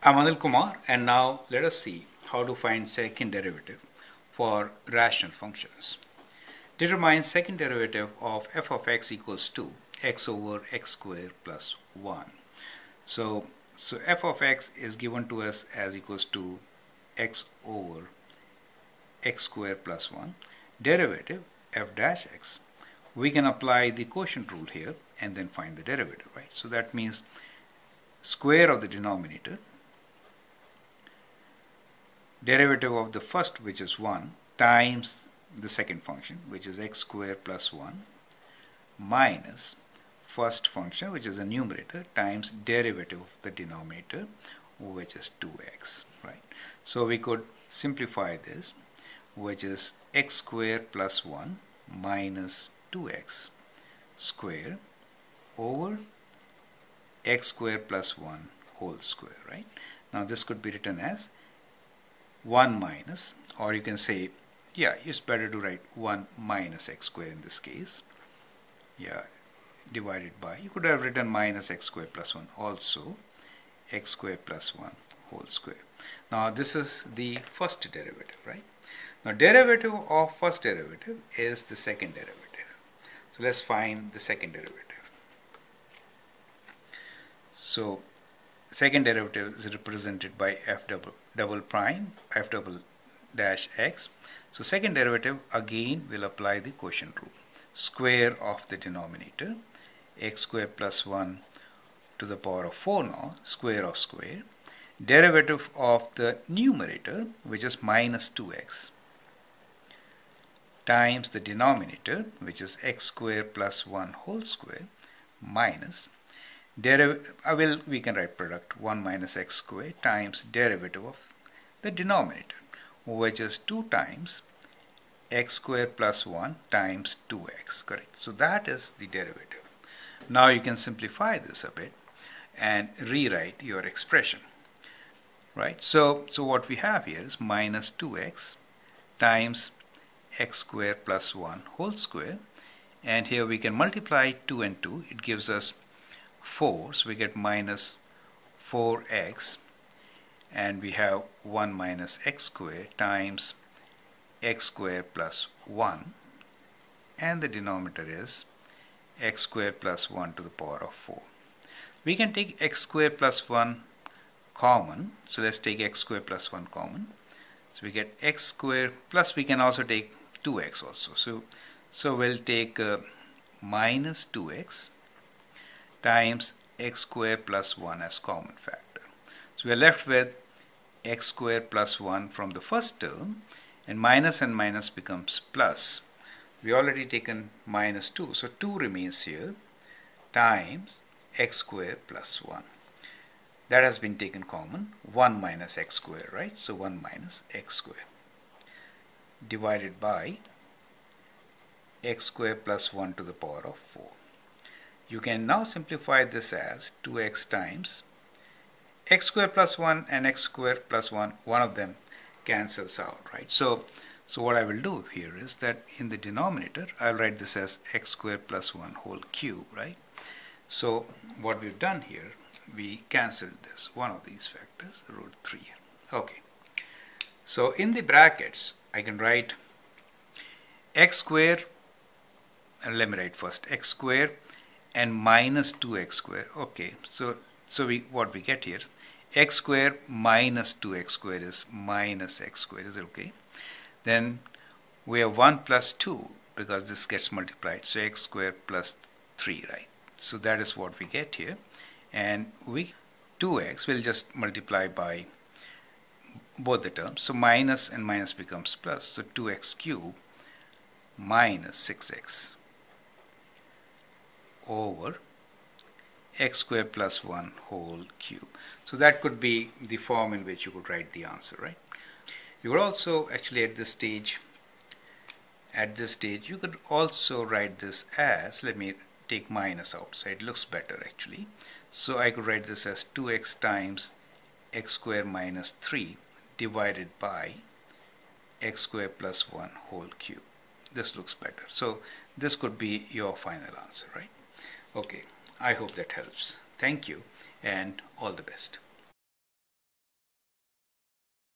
I'm Anil Kumar and now let us see how to find second derivative for rational functions. Determine second derivative of f of x equals to x over x squared plus 1. So, so f of x is given to us as equals to x over x squared plus 1. Derivative f dash x. We can apply the quotient rule here and then find the derivative, right? So that means square of the denominator derivative of the first which is 1 times the second function which is x squared plus 1 minus first function which is a numerator times derivative of the denominator which is 2x right? So we could simplify this which is x squared plus 1 minus 2x square over x squared plus 1 whole square right? Now this could be written as 1 minus or you can say yeah it's better to write 1 minus x square in this case. Yeah divided by you could have written minus x square plus 1 also x square plus 1 whole square. Now this is the first derivative right? Now derivative of first derivative is the second derivative. So let's find the second derivative. So second derivative is represented by f double, double prime f double dash x. So second derivative again will apply the quotient rule. Square of the denominator x square plus 1 to the power of 4 now square of square. Derivative of the numerator which is minus 2x times the denominator which is x square plus 1 whole square minus derivative I uh, will we can write product 1 minus x square times derivative of the denominator which is 2 times x square plus 1 times 2x correct? So that is the derivative. Now you can simplify this a bit and rewrite your expression right? So so what we have here is minus 2x times x square plus 1 whole square and here we can multiply 2 and 2 it gives us 4 so we get minus 4x and we have 1 minus x squared times x squared plus 1 and the denominator is x squared plus 1 to the power of 4. We can take x squared plus 1 common so let's take x squared plus 1 common so we get x squared plus we can also take 2x also so so we'll take uh, minus 2x times x squared plus 1 as common factor. So we are left with x squared plus 1 from the first term and minus and minus becomes plus. We already taken minus 2 so 2 remains here times x squared plus 1. That has been taken common 1 minus x squared right so 1 minus x squared divided by x squared plus 1 to the power of 4. You can now simplify this as 2x times x square plus 1 and x square plus 1, one of them cancels out, right? So, so what I will do here is that in the denominator, I'll write this as x square plus 1 whole cube, right? So what we've done here, we cancelled this, one of these factors, root 3. Okay. So in the brackets, I can write x square, and let me write first, x squared and minus 2x square okay so so we what we get here x square minus 2x square is minus x square is it okay? Then we have 1 plus 2 because this gets multiplied. So x square plus 3 right? So that is what we get here. And we 2x will just multiply by both the terms. So minus and minus becomes plus. So 2x cube minus 6x over x squared plus 1 whole cube. So that could be the form in which you could write the answer, right? You could also actually at this stage, at this stage, you could also write this as, let me take minus out, so it looks better actually. So I could write this as 2x times x squared minus 3 divided by x squared plus 1 whole cube. This looks better. So this could be your final answer, right? Okay, I hope that helps. Thank you and all the best.